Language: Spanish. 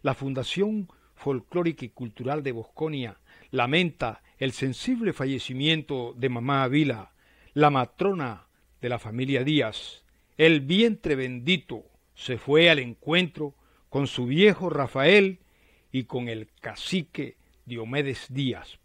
La Fundación Folclórica y Cultural de Bosconia lamenta el sensible fallecimiento de mamá Avila, la matrona de la familia Díaz. El vientre bendito se fue al encuentro con su viejo Rafael y con el cacique Diomedes Díaz,